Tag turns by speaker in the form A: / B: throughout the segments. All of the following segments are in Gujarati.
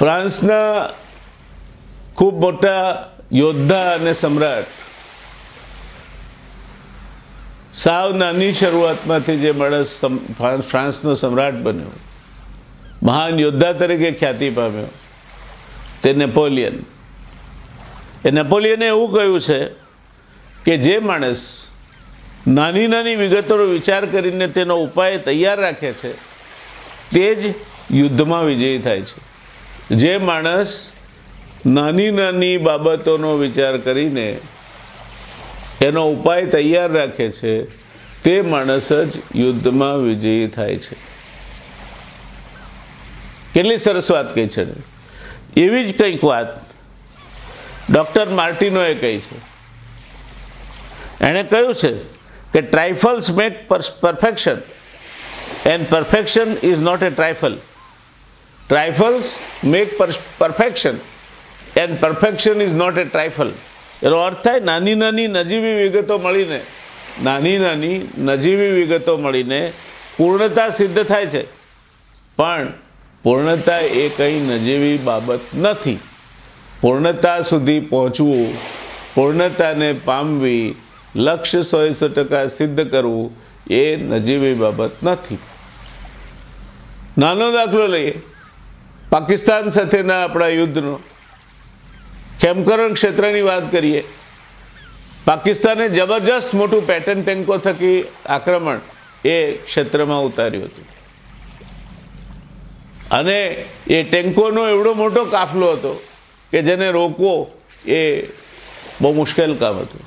A: ફ્રાન્સના ખૂબ મોટા યોદ્ધા અને સમ્રાટ સાવ નાની શરૂઆતમાંથી જે માણસ ફ્રાન્સનો સમ્રાટ બન્યો. મહાન યોદ્ધા તરીકે ખ્યાતિ પામ્યો. તે નેપોલિયન. એ નેપોલિયને એવું કહ્યું છે કે જે માણસ નાની નાની વિગતોનો વિચાર કરીને તેનો ઉપાય તૈયાર રાખે છે, તે જ યુદ્ધમાં વિજયી થાય છે. જે માણસ નાની નાની બાબતોનો વિચાર કરીને એનો ઉપાય તૈયાર રાખે છે, તે માણસ જ યુદ્ધમાં વિજયી થાય છે. કેટલી સરસ વાત કહી છે એવી જ કંઈક વાત ડૉક્ટર માર્ટિનોએ કહી છે. એણે કહ્યું છે કે trifles make perfection, and perfection is not a trifle. Trifles make perfection and perfection is not a trifle એનો અર્થ થાય, નાની નાની નજીવી વિગતો મળીને, નાની નાની નજીવી વિગતો મળીને પૂર્ણતા સિદ્ધ થાય છે. પણ પૂર્ણતા એ કંઈ નજીવી બાબત નથી. પૂર્ણતા સુધી પહોંચવું, પૂર્ણતાને પામવી, લક્ષ્ય સો સો ટકા સિદ્ધ કરવું એ નજીવી બાબત નથી. નાનો દાખલો લઈએ. પાકિસ્તાન સાથેના આપણા યુદ્ધનો ખેમકરણ ક્ષેત્રની વાત કરીએ, પાકિસ્તાને જબરજસ્ત મોટું પેટર્ન ટેન્કો થકી આક્રમણ એ ક્ષેત્રમાં ઉતાર્યું હતું. અને એ ટેન્કોનો એવડો મોટો કાફલો હતો કે જેને રોકવો એ બહુ મુશ્કેલ કામ હતું.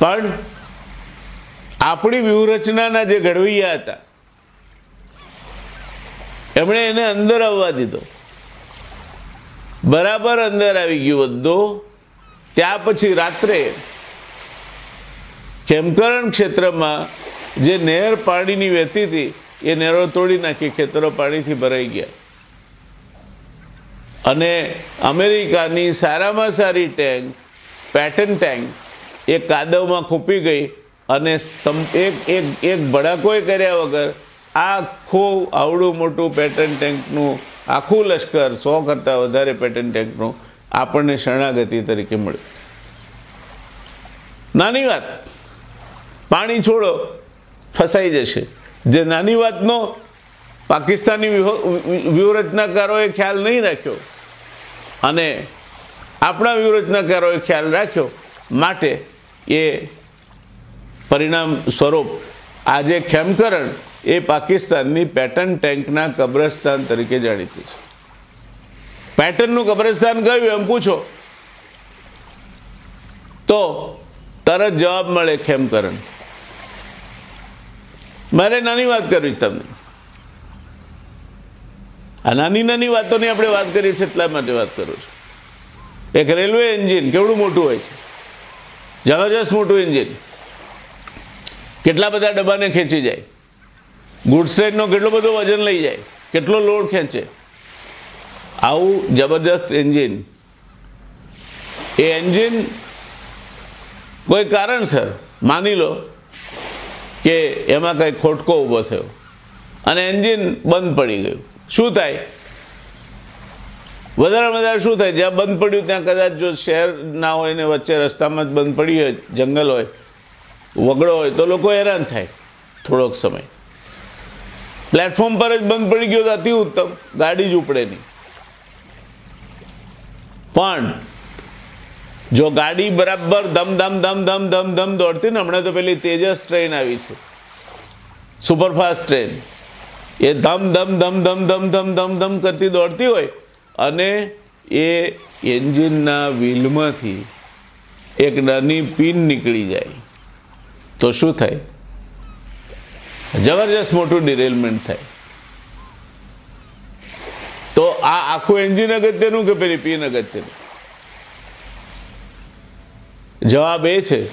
A: પણ આપણી વ્યૂહરચનાના જે ઘડવૈયા હતા એમણે એને અંદર આવવા દીધો. બરાબર અંદર આવી ગયું બધો. ત્યાં પછી રાત્રે ખેમકરણ ક્ષેત્રમાં જે નહેર પાણીની વહેતી હતી, એ નહેરો તોડી નાખી, ખેતરો પાણીથી ભરાઈ ગયા. અને અમેરિકાની સારામાં સારી ટેન્ક, પેટર્ન ટેન્ક એ કાદવમાં ખૂપી ગઈ અને એક એક એક ભડાકોય કર્યા વગર આખું આવડું મોટું પેટર્ન ટેન્કનું આખું લશ્કર સો કરતાં વધારે પેટર્ન ટેન્કનું આપણને શરણાગતિ તરીકે મળ્યું. નાની વાત, પાણી છોડો, ફસાઈ જશે. જે નાની વાતનો પાકિસ્તાની વ્યૂહ- વ્યૂહરચનાકારોએ ખ્યાલ નહીં રાખ્યો અને આપણા વ્યૂહરચનાકારોએ ખ્યાલ રાખ્યો માટે એ પરિણામ સ્વરૂપ આજે ખેમકરણ એ પાકિસ્તાનની પેટર્ન ટેન્કના કબ્રસ્તાન તરીકે જાણીતી છે. પેટર્નનું કબ્રસ્તાન કયું એમ પૂછો. તો તરત જવાબ મળે ખેમકરણ મારે નાની વાત કરવી તમને. આ નાની નાની વાતોની આપણે વાત કરીએ છીએ એટલા માટે વાત કરું છું. એક રેલવે એન્જિન કેવડું મોટું હોય છે? જબરજસ્ત મોટું એન્જિન. કેટલા બધા ડબ્બાને ખેંચી જાય? ગુડ્સ ટ્રેનનો કેટલો બધો વજન લઈ જાય? કેટલો લોડ ખેંચે? આવું જબરજસ્ત એન્જિન. એ એન્જિન કોઈ કારણસર, માની લો કે એમાં કંઈ ખોટકો ઊભો થયો અને એન્જિન બંધ પડી ગયું. શું થાય? વધારે વધારે શું થાય? જ્યાં બંધ પડ્યું ત્યાં કદાચ જો શહેર ના હોય ને વચ્ચે રસ્તામાં જ બંધ પડી હોય, જંગલ હોય, વગડો હોય, તો લોકો હેરાન થાય થોડોક સમય. પ્લેટફોર્મ પર જ બંધ પડી ગયો તો અતિ ઉત્તમ ગાડી જ ઉપડે નહીં પણ જો ગાડી બરાબર ધમ ધમ ધમ ધમ ધમ ધમ દોડતી ને હમણાં તો પેલી તેજસ ટ્રેન આવી છે સુપરફાસ્ટ ટ્રેન એ ધમ ધમ ધમ ધમ ધમ ધમ ધમ ધમ કરતી દોડતી હોય અને એ એન્જિનના વ્હીલમાંથી એક નાની પિન નીકળી જાય તો શું થાય જબરજસ્ત મોટું ડિરેલમેન્ટ થાય. તો આ આખું એન્જિન અગત્યનું કે પેલી પિન અગત્યનું? જવાબ એ છે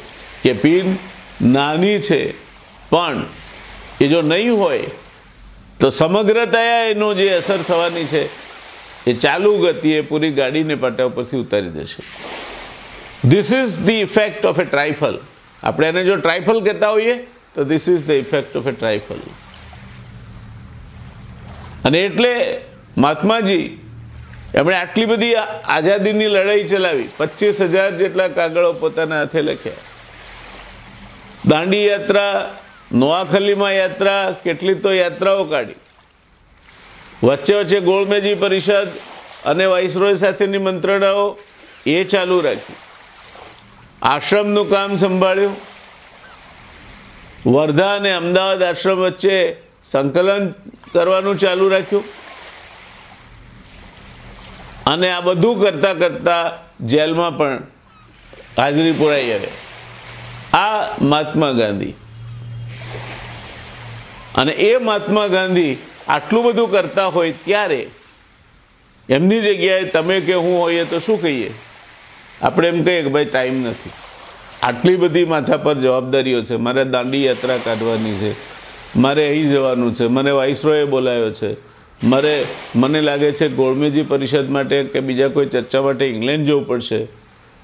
A: કે પિન નાની છે, પણ એ જો નહીં હોય, તો સમગ્રતયા એનો જે અસર થવાની છે, એ ચાલુ ગતિએ પૂરી ગાડીને પાટા ઉપરથી ઉતારી દેશે. This is the effect of a trifle આપણે એને જો ટ્રાઇફલ કહેતા હોઈએ તો this is the effect of a trifle અને એટલે મહાત્માજી, એમણે આટલી બધી આઝાદીની લડાઈ ચલાવી, પચીસ હજાર જેટલા કાગળો પોતાના હાથે લખ્યા. દાંડી યાત્રા, નોઆખલીમાં યાત્રા, કેટલી તો યાત્રાઓ કાઢી. વચ્ચે વચ્ચે ગોળમેજી પરિષદ અને વાઇસરોય સાથેની મંત્રણાઓ એ ચાલુ રાખી. આશ્રમનું કામ સંભાળ્યું. વર્ધા અને અમદાવાદ આશ્રમ વચ્ચે સંકલન કરવાનું ચાલુ રાખ્યું. અને આ બધું કરતા કરતા જેલમાં પણ હાજરી પુરાઈ આવે. આ મહાત્મા ગાંધી. અને એ મહાત્મા ગાંધી આટલું બધું કરતા હોય ત્યારે એમની જગ્યાએ તમે કે હું હોઈએ તો શું કહીએ? આપણે એમ કહીએ કે ભાઈ ટાઈમ નથી. આટલી બધી માથા પર જવાબદારીઓ છે. મારે દાંડી યાત્રા કાઢવાની છે. મારે અહીં જવાનું છે. મને વાઇસરોએ બોલાવ્યો છે. મારે, મને લાગે છે ગોળમેજી પરિષદ માટે કે બીજા કોઈ ચર્ચા માટે ઇંગ્લેન્ડ જવું પડશે.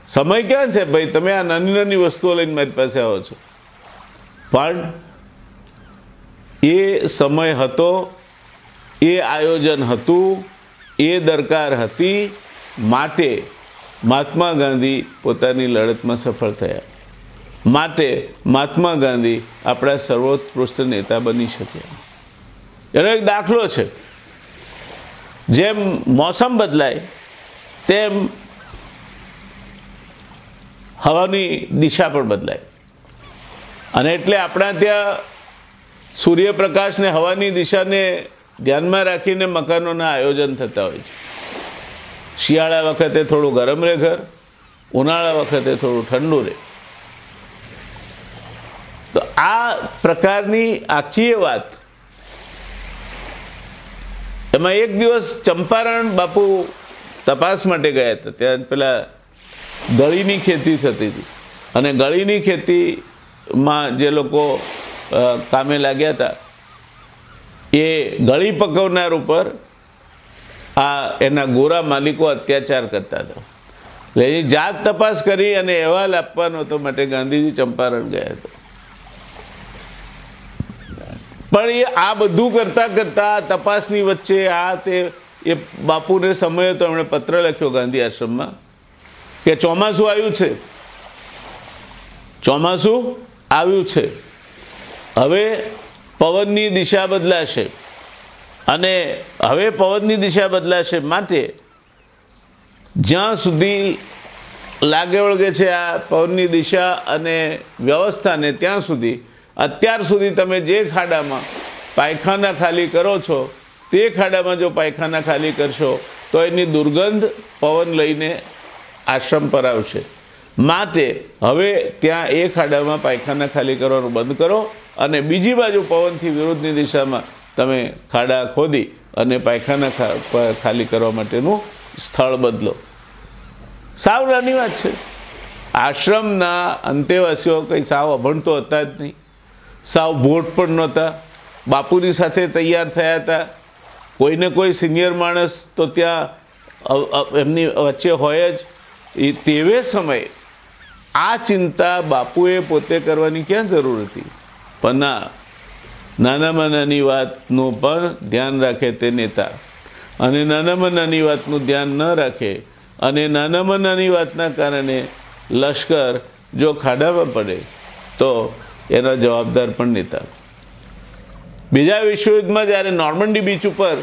A: સમય ક્યાં છે ભાઈ? તમે આ નાની નાની વસ્તુઓ લઈને મારી પાસે આવો છો. પણ એ સમય હતો, એ આયોજન હતું, એ દરકાર હતી, માટે મહાત્મા ગાંધી પોતાની લડતમાં સફળ થયા. માટે મહાત્મા ગાંધી આપણા સર્વોત્કૃષ્ટ નેતા બની શક્યા. એનો એક દાખલો છે. જેમ મોસમ બદલાય, તેમ હવાની દિશા પણ બદલાય. અને એટલે આપણા ત્યાં સૂર્યપ્રકાશને હવાની દિશાને ધ્યાનમાં રાખીને મકાનોના આયોજન થતા હોય છે. શિયાળા વખતે થોડું ગરમ રહે ઘર, ઉનાળા વખતે થોડું ઠંડુ રહે તો આ પ્રકારની આખી વાત, એમાં એક દિવસ ચંપારણ બાપુ તપાસ માટે ગયા હતા. ત્યાં પેલા ગળીની ખેતી થતી હતી. અને ગળીની ખેતીમાં જે લોકો કામે લાગ્યા હતા, એ ગળી પકવનાર ઉપર આ એના ગોરા માલિકો અત્યાચાર કરતા હતા. એટલે એ જાત તપાસ કરી અને અહેવાલ આપવાનો હતો માટે ગાંધીજી ચંપારણ ગયા હતા. પણ એ આ બધું કરતાં કરતાં તપાસની વચ્ચે આ તે એ બાપુને સમય હતો એમણે પત્ર લખ્યો ગાંધી આશ્રમમાં કે ચોમાસું આવ્યું છે. ચોમાસું આવ્યું છે. હવે પવનની દિશા બદલાશે. અને હવે પવનની દિશા બદલાશે માટે જ્યાં સુધી લાગે વળગે છે આ પવનની દિશા અને વ્યવસ્થાને ત્યાં સુધી, અત્યાર સુધી તમે જે ખાડામાં પાયખાના ખાલી કરો છો, તે ખાડામાં જો પાયખાના ખાલી કરશો, તો એની દુર્ગંધ પવન લઈને આશ્રમ પર આવશે. માટે હવે ત્યાં એ ખાડામાં પાયખાના ખાલી કરવાનું બંધ કરો અને બીજી બાજુ પવનથી વિરુદ્ધની દિશામાં તમે ખાડા ખોદી અને પાયખાના ખાલી કરવા માટેનું સ્થળ બદલો. સાવ નાની વાત છે. આશ્રમના અંતેવાસીઓ કંઈ સાવ અભણતો હતા જ નહીં. સાવ ભોટ પણ નહોતા. બાપુની સાથે તૈયાર થયા હતા. કોઈને કોઈ સિનિયર માણસ તો ત્યાં એમની વચ્ચે હોય જ. એ તેવે સમયે આ ચિંતા બાપુએ પોતે કરવાની ક્યાં જરૂર હતી? પણ ના નાનામાં નાની વાતનું પણ ધ્યાન રાખે તે નેતા. અને નાનામાં નાની વાતનું ધ્યાન ન રાખે અને નાનામાં નાની વાતના કારણે લશ્કર જો ખાડામાં પડે, તો એનો જવાબદાર પણ નેતા. બીજા વિશ્વયુદ્ધમાં જ્યારે નોર્મન્ડી બીચ ઉપર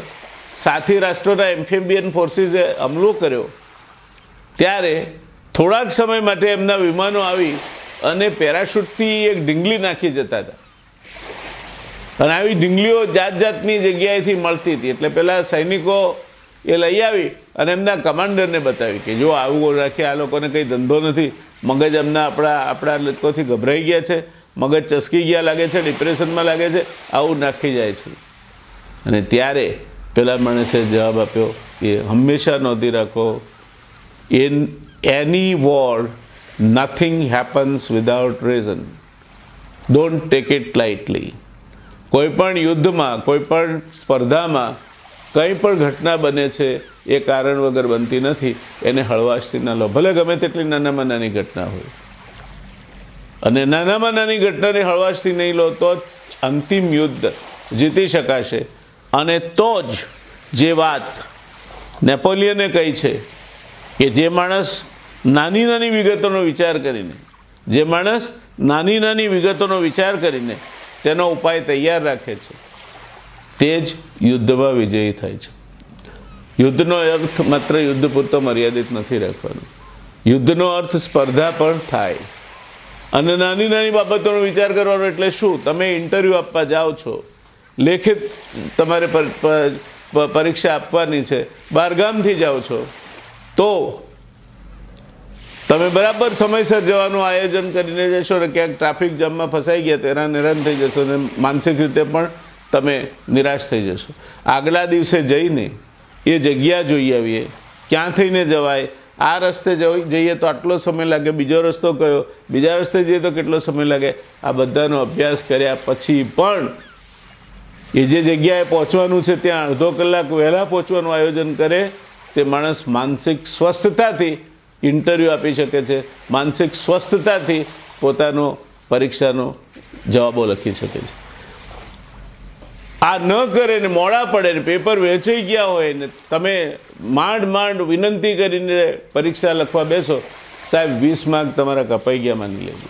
A: સાથી રાષ્ટ્રોના એમ્ફેમ્બિયન ફોર્સીસે હમલો કર્યો, ત્યારે થોડાક સમય માટે એમના વિમાનો આવી અને પેરાશૂટથી એક ઢીંગલી નાખી જતા હતા. અને આવી ઢીંગલીઓ જાત જાતની જગ્યાએથી મળતી હતી. એટલે પહેલાં સૈનિકો એ લઈ આવી અને એમના કમાન્ડરને બતાવી કે જો આવું રાખીએ આ લોકોને કંઈ ધંધો નથી. મગજ એમના આપણા આપણા લોકોથી ગભરાઈ ગયા છે. મગજ ચસકી ગયા લાગે છે, ડિપ્રેશનમાં લાગે છે. આવું નાખી જાય છે. અને ત્યારે પેલા માણસે જવાબ આપ્યો કે હંમેશા નોંધી રાખો in any war nothing happens without reason don't take it lightly કોઈ પણ યુદ્ધમાં કોઈ પણ સ્પર્ધામાં કંઈ પણ ઘટના બને છે, એ કારણ વગર બનતી નથી. એને હળવાશથી ન લો. ભલે ગમે તેટલી નાનામાં નાની ઘટના હોય. અને નાનામાં નાની ઘટનાને હળવાશથી નહીં લો, તો જ અંતિમ યુદ્ધ જીતી શકાશે. અને તો જ જે વાત નેપોલિયને કહી છે કે જે માણસ નાની નાની વિગતોનો વિચાર કરીને, જે માણસ નાની નાની વિગતોનો વિચાર કરીને તેનો ઉપાય તૈયાર રાખે છે. તે જ યુદ્ધમાં વિજયી થાય છે. યુદ્ધનો અર્થ માત્ર યુદ્ધ પૂરતો મર્યાદિત નથી રાખવાનો. યુદ્ધનો અર્થ સ્પર્ધા પણ થાય. અને નાની નાની બાબતોનો વિચાર કરવાનો એટલે શું? તમે ઇન્ટરવ્યૂ આપવા જાઓ છો. લેખિત તમારે પરીક્ષા આપવાની છે. બહારગામથી જાઓ છો. તો તમે બરાબર સમયસર જવાનું આયોજન કરીને જશો ને ક્યાંક ટ્રાફિક જામમાં ફસાઈ ગયા તો હેરાન હેરાન થઈ જશો અને માનસિક રીતે પણ તમે નિરાશ થઈ જશો. આગલા દિવસે જઈને એ જગ્યા જોઈ આવીએ. ક્યાં થઈને જવાય? આ રસ્તે જઈ- જઈએ તો આટલો સમય લાગે. બીજો રસ્તો કયો? બીજા રસ્તે જઈએ તો કેટલો સમય લાગે? આ બધાનો અભ્યાસ કર્યા પછી પણ એ જે જગ્યાએ પહોંચવાનું છે ત્યાં અડધો કલાક વહેલા પહોંચવાનું આયોજન કરે તે માણસ માનસિક સ્વસ્થતાથી ઇન્ટરવ્યૂ આપી શકે છે. માનસિક સ્વસ્થતાથી પોતાનો પરીક્ષાનો જવાબો લખી શકે છે. આ ન કરે ને મોડા પડે ને પેપર વેચાઈ ગયા હોય ને તમે માંડ માંડ વિનંતી કરીને પરીક્ષા લખવા બેસો, સાહેબ, વીસ માર્ક તમારા કપાઈ ગયા માની લેજો.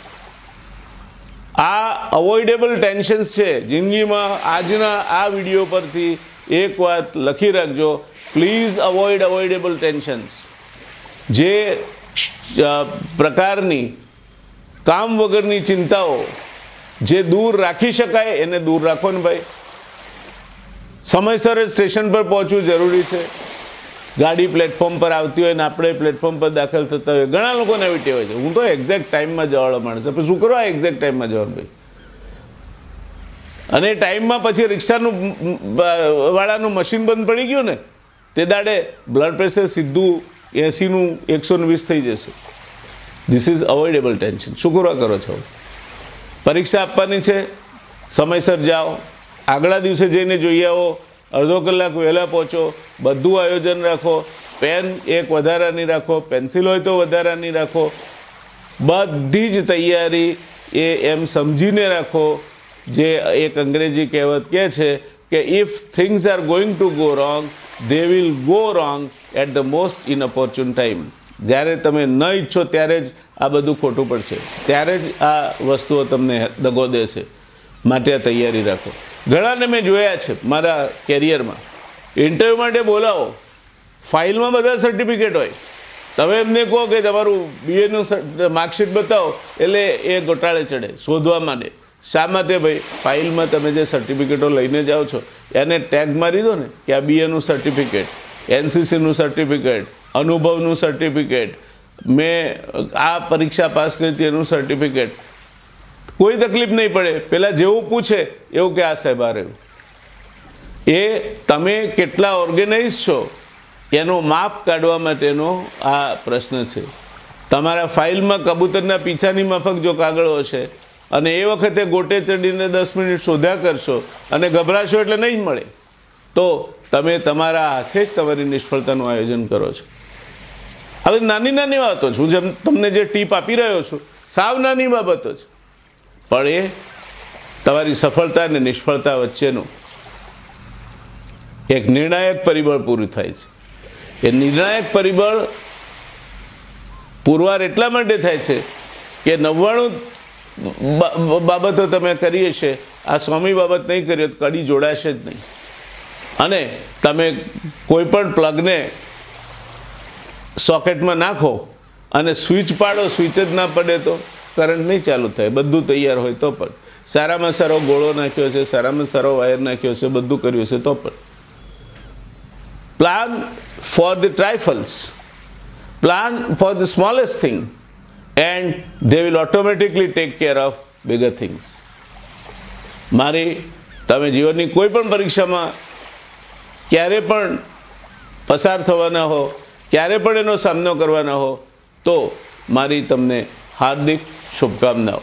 A: આ અવોઇડેબલ ટેન્શન્સ છે. જિંદગીમાં આજના આ વીડિયો પરથી એક વાત લખી રાખજો. Please avoid avoidable tensions. જે પ્રકારની કામ વગરની ચિંતાઓ જે દૂર રાખી શકાય એને દૂર રાખો ને ભાઈ. સમયસર સ્ટેશન પર પહોંચવું જરૂરી છે. ગાડી પ્લેટફોર્મ પર આવતી હોય ને આપણે પ્લેટફોર્મ પર દાખલ થતા હોય. ઘણા લોકોને એવી ટેવ છે. હું તો એક્ઝેક્ટ ટાઈમમાં જવાળો માણસ પણ શું કરવા એક્ઝેક્ટ ટાઈમમાં જવાનું ભાઈ? અને ટાઈમમાં પછી રિક્ષાનું વાળાનું મશીન બંધ પડી ગયું ને, તે દાડે બ્લડ પ્રેશર સીધું એંસીનું એકસો ને વીસ થઈ જશે. ધીસ ઇઝ અવોઇડેબલ ટેન્શન શું કરો છો? પરીક્ષા આપવાની છે, સમયસર જાઓ, આગલા દિવસે જઈને જોઈ આવો, અડધો કલાક વહેલા પહોંચો, બધું આયોજન રાખો, પેન એક વધારાની રાખો, પેન્સિલ હોય તો વધારાની રાખો, બધી જ તૈયારી એ એમ સમજીને રાખો, જે એક અંગ્રેજી કહેવત કહે છે કે if things are going to go wrong they will go wrong at the most inopportune time જ્યારે તમે ન ઈચ્છો, ત્યારે જ આ બધું ખોટું પડશે. ત્યારે જ આ વસ્તુઓ તમને દગો દેશે. માટે આ તૈયારી રાખો. ઘણાને મેં જોયા છે મારા કેરિયરમાં ઇન્ટરવ્યૂ માટે બોલાવો. ફાઇલમાં બધા સર્ટિફિકેટ હોય. તમે એમને કહો કે તમારું બીએનું માર્કશીટ બતાવો. એટલે એ ગોટાળે ચડે, શોધવા માંડે. શા માટે ભાઈ? ફાઇલમાં તમે જે સર્ટિફિકેટો લઈને જાઓ છો, એને ટેગ મારી દો ને કે આ બીએનું સર્ટિફિકેટ એનસીસીનું સર્ટિફિકેટ અનુભવનું સર્ટિફિકેટ મેં આ પરીક્ષા પાસ કરી હતી એનું સર્ટિફિકેટ કોઈ તકલીફ નહીં પડે. પહેલાં જેવું પૂછે, એવું કે આ સાહેબ આ રહ્યું. એ તમે કેટલા ઓર્ગેનાઇઝ છો, એનો માપ કાઢવા માટેનો આ પ્રશ્ન છે. તમારા ફાઇલમાં કબૂતરના પીછાની માફક જો કાગળો હશે અને એ વખતે ગોટે ચડીને દસ મિનિટ શોધ્યા કરશો અને ગભરાશો એટલે નહીં મળે. તો તમે તમારા હાથે જ તમારી નિષ્ફળતાનું આયોજન કરો છો. હવે નાની નાની વાતો છું, જેમ તમને જે ટીપ આપી રહ્યો છું, સાવ નાની બાબતો છે. પણ એ તમારી સફળતા અને નિષ્ફળતા વચ્ચેનું એક નિર્ણાયક પરિબળ પૂરું થાય છે. એ નિર્ણાયક પરિબળ પુરવાર એટલા માટે થાય છે કે નવ્વાણું બાબતો તમે કરીએ છે. આ સ્વામી બાબત નહીં કરીએ તો કડી જોડાશે જ નહીં. અને તમે કોઈ પણ પ્લગને સોકેટમાં નાખો અને સ્વિચ પાડો સ્વિચ જ ના પડે તો કરંટ નહીં ચાલુ થાય. બધું તૈયાર હોય તો પણ. સારામાં સારો ગોળો નાખ્યો છે, સારામાં સારો વાયર નાખ્યો છે, બધું કર્યું છે તો પણ. Plan for the trifles plan for the smallest thing and they will automatically take care of bigger things મારી, તમે જીવનની કોઈ પણ પરીક્ષામાં ક્યારે પણ પસાર થવાના હો, ક્યારે પણ એનો સામનો કરવાના હો, તો મારી તમને હાર્દિક શુભકામનાઓ.